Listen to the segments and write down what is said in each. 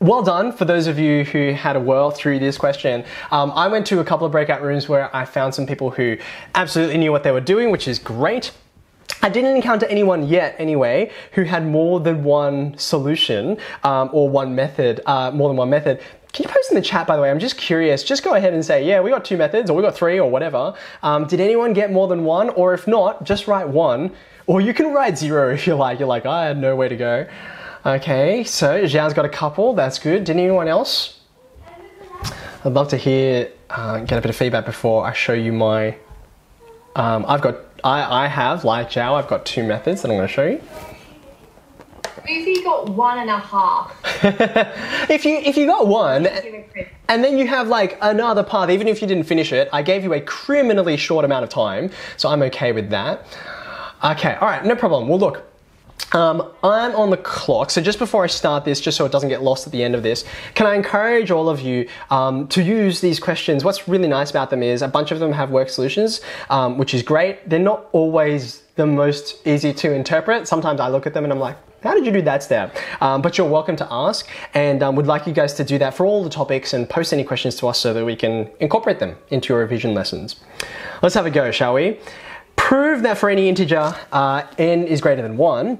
well done for those of you who had a whirl through this question. Um, I went to a couple of breakout rooms where I found some people who absolutely knew what they were doing, which is great. I didn't encounter anyone yet, anyway, who had more than one solution um, or one method, uh, more than one method. Can you post in the chat, by the way? I'm just curious. Just go ahead and say, yeah, we got two methods, or we got three, or whatever. Um, did anyone get more than one? Or if not, just write one. Or you can write zero if you like. You're like, I had no way to go. Okay, so Zhao's got a couple. That's good. Did anyone else? I'd love to hear, uh, get a bit of feedback before I show you my. Um, I've got, I, I have, like Zhao, I've got two methods that I'm going to show you. Ruthie got one and a half. if you if you got one, and then you have like another path, even if you didn't finish it, I gave you a criminally short amount of time, so I'm okay with that. Okay, all right, no problem. Well, look, um, I'm on the clock, so just before I start this, just so it doesn't get lost at the end of this, can I encourage all of you um, to use these questions? What's really nice about them is a bunch of them have work solutions, um, which is great. They're not always the most easy to interpret. Sometimes I look at them and I'm like, how did you do that step? Um, but you're welcome to ask, and um, would like you guys to do that for all the topics and post any questions to us so that we can incorporate them into your revision lessons. Let's have a go, shall we? Prove that for any integer uh, n is greater than 1,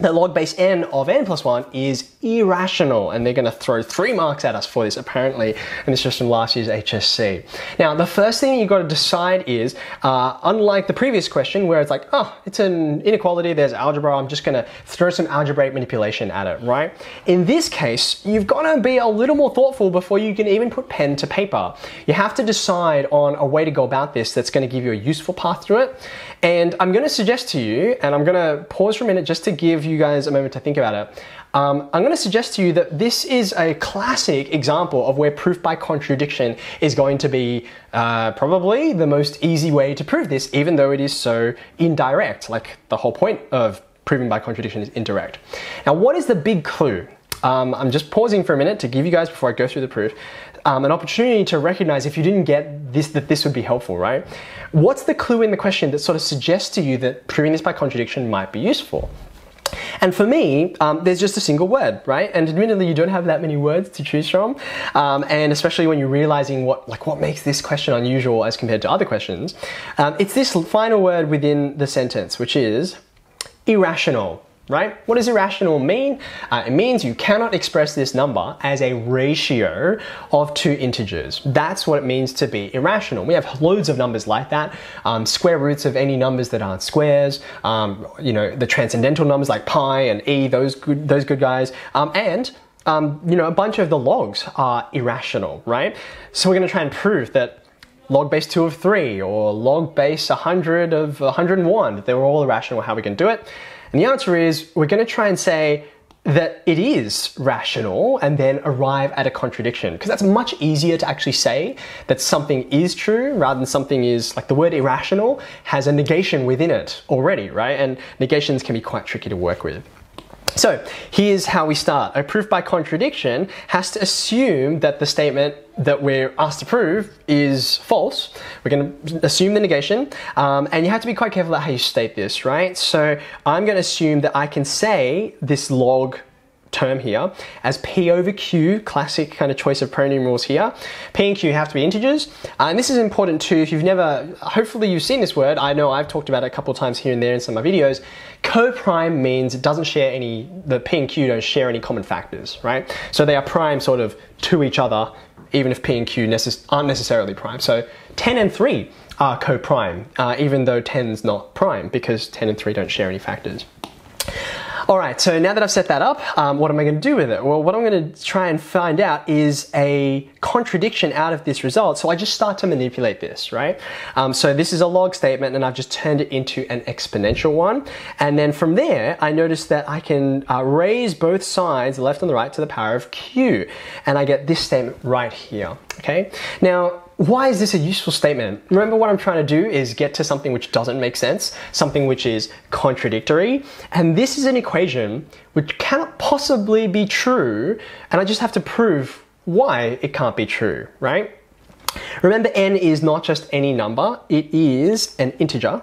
that log base n of n plus 1 is irrational, and they're going to throw three marks at us for this apparently, and this is just from last year's HSC. Now, the first thing you've got to decide is, uh, unlike the previous question where it's like, oh, it's an inequality, there's algebra, I'm just going to throw some algebraic manipulation at it, right? In this case, you've got to be a little more thoughtful before you can even put pen to paper. You have to decide on a way to go about this that's going to give you a useful path through it, and I'm going to suggest to you, and I'm going to pause for a minute just to give you guys a moment to think about it. Um, I'm going to suggest to you that this is a classic example of where proof by contradiction is going to be uh, probably the most easy way to prove this, even though it is so indirect. Like the whole point of proving by contradiction is indirect. Now, what is the big clue? Um, I'm just pausing for a minute to give you guys, before I go through the proof, um, an opportunity to recognize if you didn't get this, that this would be helpful, right? What's the clue in the question that sort of suggests to you that proving this by contradiction might be useful? And for me, um, there's just a single word, right? And admittedly, you don't have that many words to choose from. Um, and especially when you're realizing what, like, what makes this question unusual as compared to other questions, um, it's this final word within the sentence, which is irrational right? What does irrational mean? Uh, it means you cannot express this number as a ratio of two integers. That's what it means to be irrational. We have loads of numbers like that. Um, square roots of any numbers that aren't squares. Um, you know, the transcendental numbers like pi and e, those good, those good guys. Um, and um, you know, a bunch of the logs are irrational, right? So we're going to try and prove that log base 2 of 3 or log base 100 of 101. They were all irrational, how we can do it. And the answer is we're going to try and say that it is rational and then arrive at a contradiction because that's much easier to actually say that something is true rather than something is like the word irrational has a negation within it already, right? And negations can be quite tricky to work with. So here's how we start. A proof by contradiction has to assume that the statement that we're asked to prove is false. We're going to assume the negation, um, and you have to be quite careful about how you state this, right? So I'm going to assume that I can say this log term here as P over Q, classic kind of choice of pronumerals here. P and Q have to be integers. Uh, and this is important too if you've never, hopefully you've seen this word. I know I've talked about it a couple times here and there in some of my videos. Co-prime means it doesn't share any, the P and Q don't share any common factors, right? So they are prime sort of to each other, even if P and Q necess aren't necessarily prime. So 10 and 3 are co-prime, uh, even though 10's not prime because 10 and 3 don't share any factors. All right, so now that I've set that up, um, what am I going to do with it? Well, what I'm going to try and find out is a contradiction out of this result. So I just start to manipulate this, right? Um, so this is a log statement and I've just turned it into an exponential one. And then from there, I notice that I can uh, raise both sides, left and the right, to the power of q. And I get this statement right here, okay? Now, why is this a useful statement? Remember what I'm trying to do is get to something which doesn't make sense, something which is contradictory, and this is an equation which cannot possibly be true, and I just have to prove why it can't be true, right? Remember n is not just any number, it is an integer,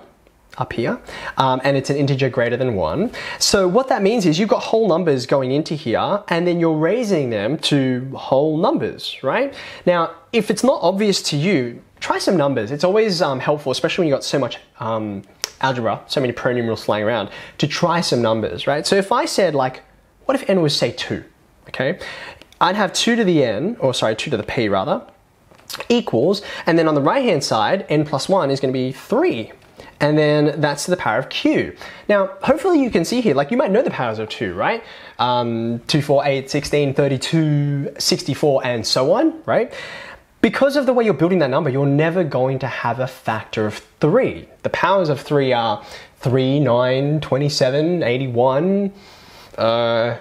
up here, um, and it's an integer greater than 1. So what that means is you've got whole numbers going into here, and then you're raising them to whole numbers, right? Now, if it's not obvious to you, try some numbers. It's always um, helpful, especially when you've got so much um, algebra, so many pronumerals flying around, to try some numbers, right? So if I said like, what if n was say 2, okay? I'd have 2 to the n, or sorry, 2 to the p rather, equals, and then on the right hand side, n plus 1 is going to be 3, and then that's the power of q. Now, hopefully you can see here, like you might know the powers of 2, right? Um, 2, 4, 8, 16, 32, 64, and so on, right? Because of the way you're building that number, you're never going to have a factor of 3. The powers of 3 are 3, 9, 27, 81, uh,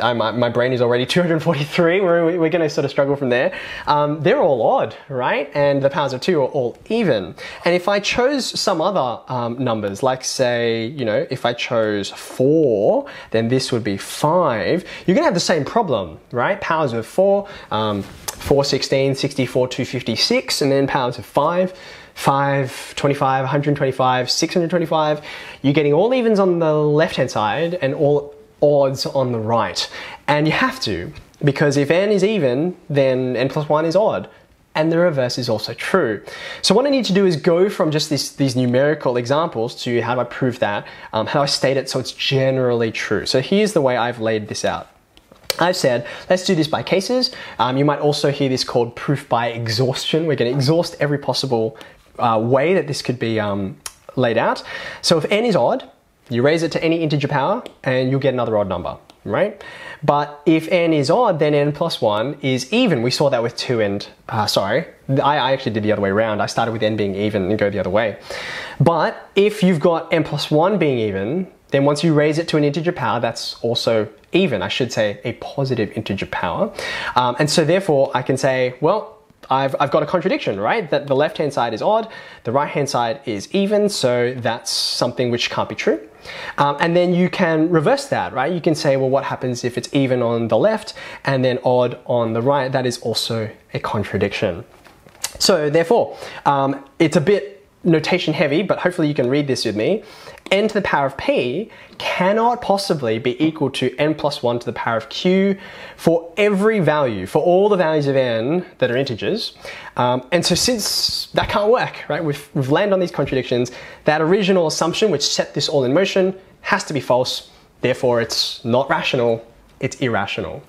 I, my, my, brain is already 243. We're, we're going to sort of struggle from there. Um, they're all odd, right? And the powers of two are all even. And if I chose some other um, numbers, like say, you know, if I chose four, then this would be five. You're going to have the same problem, right? Powers of four, um, 416, 64, 256, and then powers of five. 5, 25, 125, 625. You're getting all evens on the left hand side and all odds on the right. And you have to, because if n is even, then n plus 1 is odd. And the reverse is also true. So what I need to do is go from just this, these numerical examples to how do I prove that, um, how do I state it so it's generally true. So here's the way I've laid this out. I've said, let's do this by cases. Um, you might also hear this called proof by exhaustion. We're going to exhaust every possible uh, way that this could be um, laid out. So if n is odd, you raise it to any integer power and you'll get another odd number, right? But if n is odd, then n plus 1 is even. We saw that with 2 and, uh, sorry, I, I actually did the other way around. I started with n being even and go the other way. But if you've got n plus 1 being even, then once you raise it to an integer power, that's also even. I should say a positive integer power. Um, and so therefore I can say, well, I've, I've got a contradiction, right? That the left hand side is odd, the right hand side is even, so that's something which can't be true. Um, and then you can reverse that, right? You can say, well, what happens if it's even on the left and then odd on the right? That is also a contradiction. So therefore, um, it's a bit notation heavy, but hopefully you can read this with me. n to the power of p cannot possibly be equal to n plus 1 to the power of q for every value, for all the values of n that are integers. Um, and so since that can't work, right, we've, we've landed on these contradictions, that original assumption which set this all in motion has to be false, therefore it's not rational, it's irrational.